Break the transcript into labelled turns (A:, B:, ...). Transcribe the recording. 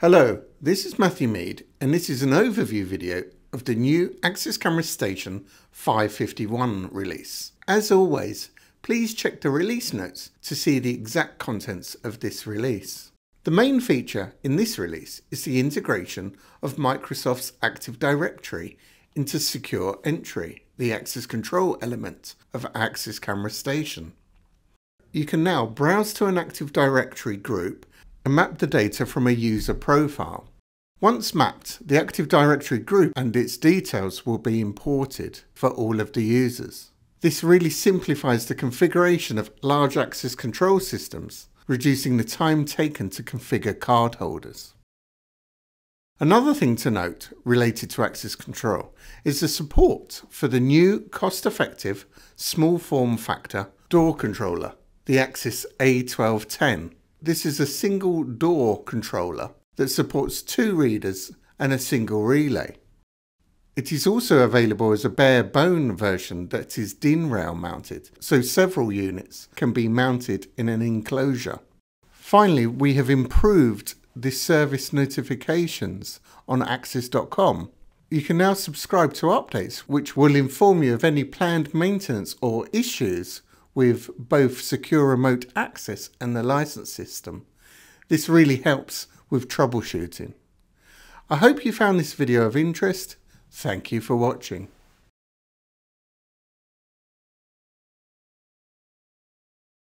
A: Hello, this is Matthew Mead and this is an overview video of the new Axis Camera Station 551 release. As always, please check the release notes to see the exact contents of this release. The main feature in this release is the integration of Microsoft's Active Directory into Secure Entry, the access control element of Axis Camera Station. You can now browse to an Active Directory group and map the data from a user profile. Once mapped, the Active Directory group and its details will be imported for all of the users. This really simplifies the configuration of large access control systems, reducing the time taken to configure cardholders. Another thing to note related to access control is the support for the new cost-effective small form factor door controller, the Axis A1210 this is a single door controller that supports two readers and a single relay. It is also available as a bare bone version that is DIN rail mounted, so several units can be mounted in an enclosure. Finally, we have improved the service notifications on Axis.com. You can now subscribe to updates which will inform you of any planned maintenance or issues with both secure remote access and the license system. This really helps with troubleshooting. I hope you found this video of interest. Thank you for watching.